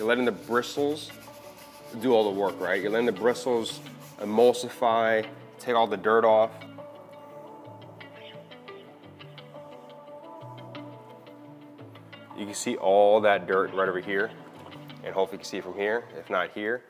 You're letting the bristles do all the work, right? You're letting the bristles emulsify, take all the dirt off. You can see all that dirt right over here, and hopefully you can see from here, if not here.